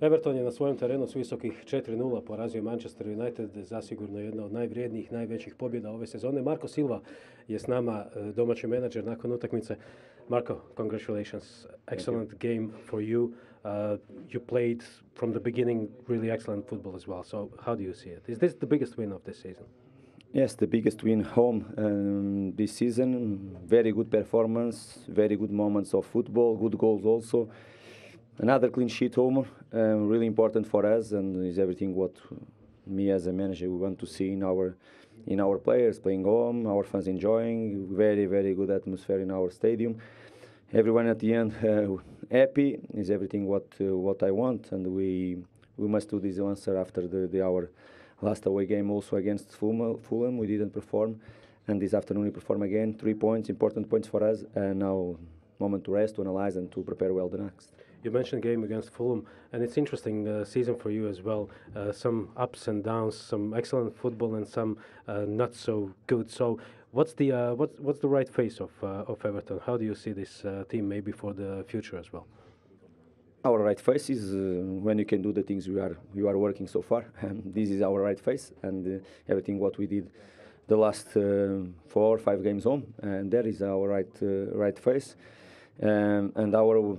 Everton je na svojem terenu s visokih 4-0 porazio Manchester United, zasigurno jedna od najvrijednijih, najvećih pobjeda ove sezone. Marko Silva je s nama e, domaći menadžer nakon utakmice. Marko, congratulations. Excellent game for you. Uh, you played from the beginning really excellent football as well. So how do you see it? Is this the biggest win of this season? Yes, the biggest win home um, this season. Very good performance, very good moments of football, good goals also. Another clean sheet home, um, really important for us, and is everything what me as a manager we want to see in our in our players playing home, our fans enjoying. Very very good atmosphere in our stadium. Everyone at the end uh, happy is everything what uh, what I want, and we we must do this answer after the, the our last away game also against Fulham. Fulham we didn't perform, and this afternoon we perform again. Three points, important points for us, and now moment to rest, to analyze, and to prepare well the next. You mentioned game against Fulham, and it's interesting uh, season for you as well. Uh, some ups and downs, some excellent football, and some uh, not so good. So, what's the uh, what's what's the right face of uh, of Everton? How do you see this uh, team maybe for the future as well? Our right face is when you can do the things we are we are working so far. And this is our right face, and everything what we did the last four or five games home, and that is our right right face. Um, and our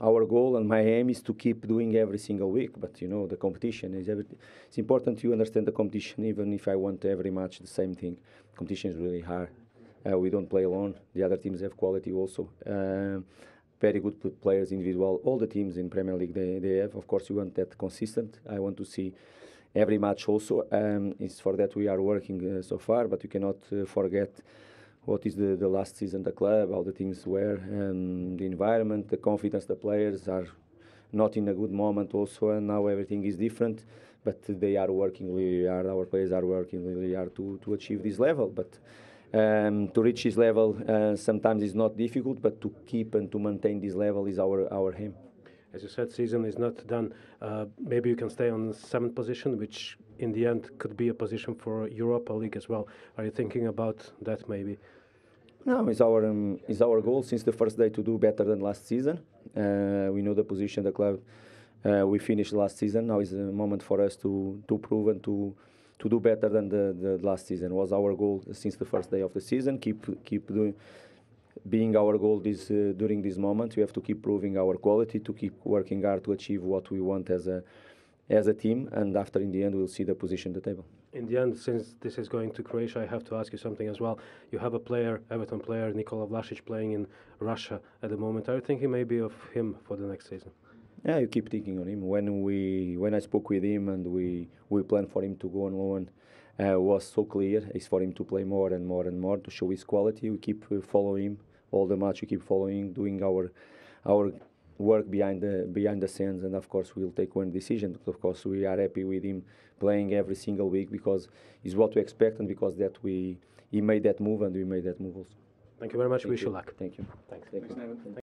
our goal and my aim is to keep doing every single week. But you know, the competition is everything. It's important to understand the competition, even if I want every match the same thing. Competition is really hard. Uh, we don't play alone. The other teams have quality also. Uh, very good players, individual. All the teams in Premier League they, they have. Of course, you want that consistent. I want to see every match also. Um, it's for that we are working uh, so far, but you cannot uh, forget what is the, the last season the club, how the things were, the environment, the confidence the players are not in a good moment also, and now everything is different. But they are working really hard. Our players are working really hard to, to achieve this level. But um, to reach this level uh, sometimes is not difficult, but to keep and to maintain this level is our our aim. As you said, season is not done. Uh, maybe you can stay on the seventh position, which in the end could be a position for Europa League as well. Are you thinking about that maybe? No, it's our um, it's our goal since the first day to do better than last season. Uh, we know the position the club uh, we finished last season. Now is a moment for us to to prove and to to do better than the, the last season. Was our goal since the first day of the season. Keep keep doing being our goal this uh, during this moment. We have to keep proving our quality, to keep working hard to achieve what we want as a as a team, and after in the end we'll see the position at the table. In the end, since this is going to Croatia, I have to ask you something as well. You have a player, Everton player, Nikola Vlasic, playing in Russia at the moment. Are you thinking maybe of him for the next season? Yeah, you keep thinking on him. When we when I spoke with him and we we planned for him to go on loan, uh, was so clear. It's for him to play more and more and more to show his quality. We keep uh, following him all the match. We keep following, doing our our work behind the behind the scenes, and of course we'll take one decision. But of course we are happy with him playing every single week because it's what we expect, and because that we he made that move and we made that move also. Thank you very much. Thank Wish you. luck. Thank you. Thanks. Thank you.